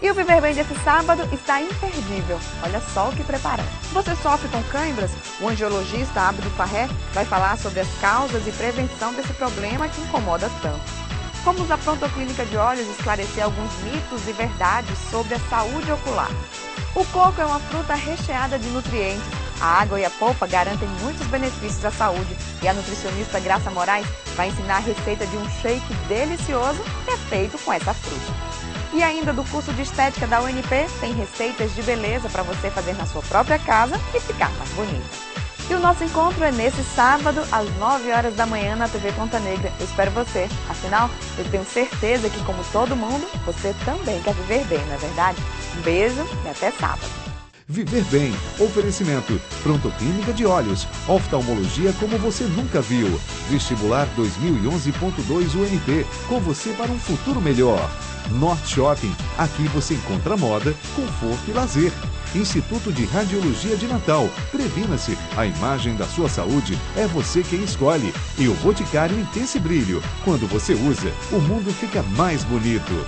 E o Viver Bem desse sábado está imperdível. Olha só o que preparamos. Você sofre com câimbras? O angiologista Abdo Farré vai falar sobre as causas e prevenção desse problema que incomoda tanto. Como a Pronto Clínica de Olhos esclarecer alguns mitos e verdades sobre a saúde ocular. O coco é uma fruta recheada de nutrientes. A água e a polpa garantem muitos benefícios à saúde e a nutricionista Graça Moraes vai ensinar a receita de um shake delicioso que é feito com essa fruta. E ainda do curso de estética da UNP, tem receitas de beleza para você fazer na sua própria casa e ficar mais bonita. E o nosso encontro é nesse sábado, às 9 horas da manhã, na TV Ponta Negra. Eu espero você. Afinal, eu tenho certeza que, como todo mundo, você também quer viver bem, não é verdade? Um beijo e até sábado. Viver Bem. Oferecimento. Pronto Clínica de Olhos. Oftalmologia como você nunca viu. Vestibular 2011.2 UNP. Com você para um futuro melhor. Norte Shopping. Aqui você encontra moda, conforto e lazer. Instituto de Radiologia de Natal. Previna-se. A imagem da sua saúde é você quem escolhe. E o Boticário Intense Brilho. Quando você usa, o mundo fica mais bonito.